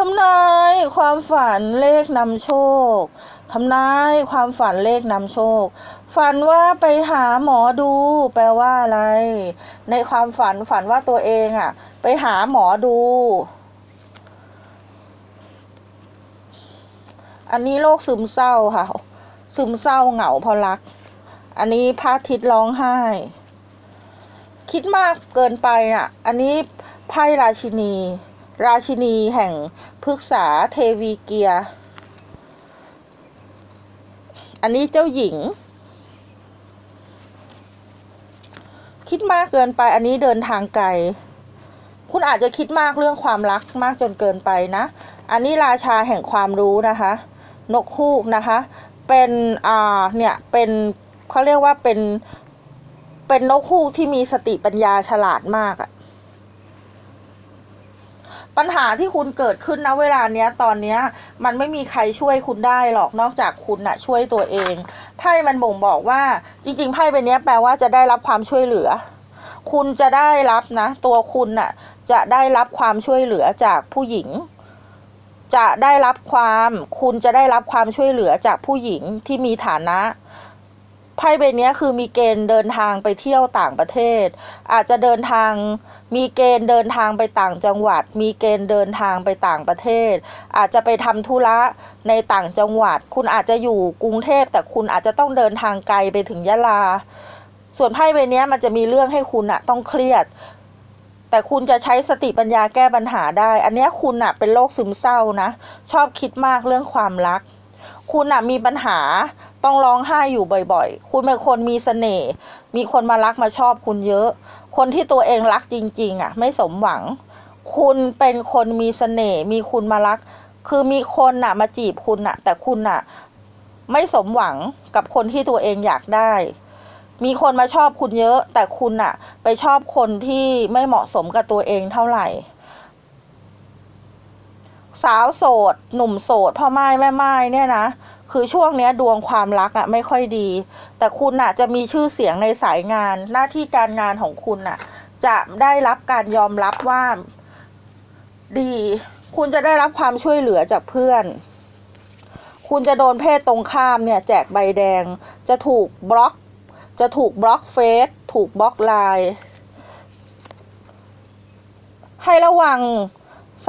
ทำนายความฝันเลขนำโชค ทำนายความฝันเลขนำโชค ฝันว่าไปหาหมอดู แปลว่าอะไร ในความฝันฝันว่าตัวเองอะไปหาหมอดู อันนี้โรคซึมเศร้าค่ะ ซึมเศร้าเหงาเพราะรัก อันนี้พระอาทิตย์ร้องไห้ คิดมากเกินไปน่ะ อันนี้ไพ่ราชินี ราชินีแห่งพฤกษาเทวีเกีย อันนี้เจ้าหญิง คิดมากเกินไปอันนี้เดินทางไกล คุณอาจจะคิดมากเรื่องความรักมากจนเกินไปนะ อันนี้ราชาแห่งความรู้นะคะ นกฮูกนะคะ เป็นอ่าเนี่ยเป็นเขาเรียกว่าเป็นเป็นนกฮูกที่มีสติปัญญาฉลาดมากอะ ปัญหาที่คุณเกิดขึ้นนะเวลาเนี้ยตอนเนี้ยมันไม่มีใครช่วยคุณได้หรอกนอกจากคุณน่ะช่วยตัวเองไพ่มันบ่งบอกว่าจริงๆไพ่ใบนี้แปลว่าจะได้รับความช่วยเหลือ คุณจะได้รับนะ ตัวคุณน่ะจะได้รับความช่วยเหลือจากผู้หญิง จะได้รับความ คุณจะได้รับความช่วยเหลือจากผู้หญิงที่มีฐานะ ไพ่ใบนี้คือมีเกณฑ์เดินทางไปเที่ยวต่างประเทศ อาจจะเดินทางมีเกณฑ์เดินทางไปต่างจังหวัด มีเกณฑ์เดินทางไปต่างประเทศ อาจจะไปทำธุระในต่างจังหวัด คุณอาจจะอยู่กรุงเทพแต่คุณอาจจะต้องเดินทางไกลไปถึงยะลา ส่วนไพ่ใบนี้มันจะมีเรื่องให้คุณอะต้องเครียด แต่คุณจะใช้สติปัญญาแก้ปัญหาได้ อันนี้คุณอะเป็นโรคซึมเศร้านะ ชอบคิดมากเรื่องความรัก คุณอะมีปัญหา ต้องร้องไห้อยู่บ่อยๆ คุณเป็นคนมีเสน่ห์ มีคนมารักมาชอบคุณเยอะ คนที่ตัวเองรักจริง ๆอะไม่สมหวัง คุณเป็นคนมีเสน่ห์ มีคุณมารัก คือมีคนอะมาจีบคุณอะแต่คุณอะไม่สมหวังกับคนที่ตัวเองอยากได้ มีคนมาชอบคุณเยอะ แต่คุณอะไปชอบคนที่ไม่เหมาะสมกับตัวเองเท่าไหร่สาวโสด หนุ่มโสดพ่อไม้แม่ไม้เนี่ยนะ คือช่วงเนี้ยดวงความรักอะไม่ค่อยดี แต่คุณอะจะมีชื่อเสียงในสายงาน หน้าที่การงานของคุณอะจะได้รับการยอมรับว่าดี คุณจะได้รับความช่วยเหลือจากเพื่อน คุณจะโดนเพศตรงข้ามเนี่ย แจกใบแดง จะถูกบล็อก จะถูกบล็อกเฟซถูกบล็อกไลน์ให้ระวัง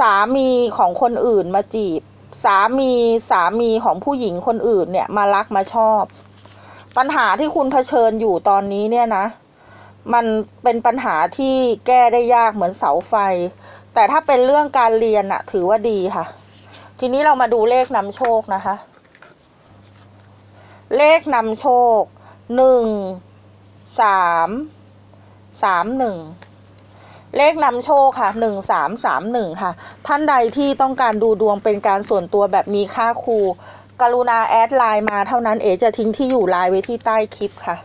สามีของคนอื่นมาจีบ สามีสามีของผู้หญิงคนอื่นเนี่ยมารักมาชอบ ปัญหาที่คุณเผชิญอยู่ตอนนี้เนี่ยนะ มันเป็นปัญหาที่แก้ได้ยากเหมือนเสาไฟ แต่ถ้าเป็นเรื่องการเรียนอะถือว่าดีค่ะ ทีนี้เรามาดูเลขนำโชคนะคะ เลขนำโชคหนึ่งสามสามหนึ่ง เลขนำโชคค่ะหนึ่งสามสามหนึ่งค่ะ ท่านใดที่ต้องการดูดวงเป็นการส่วนตัวแบบมีค่าครู กรุณาแอดไลน์มาเท่านั้นเอจะทิ้งที่อยู่ไลน์ไว้ที่ใต้คลิปค่ะ